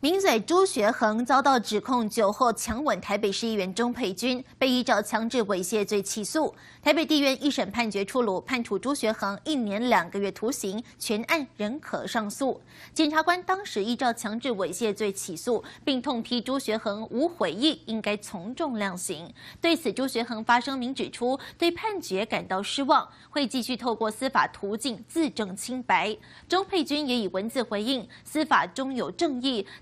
名嘴朱学恒遭到指控酒后强吻台北市议员钟佩君，被依照强制猥亵罪起诉。台北地院一审判决出炉，判处朱学恒一年两个月徒刑，全案仍可上诉。检察官当时依照强制猥亵罪起诉，并痛批朱学恒无悔意，应该从重量刑。对此，朱学恒发声明指出，对判决感到失望，会继续透过司法途径自证清白。钟佩君也以文字回应：司法终有正义。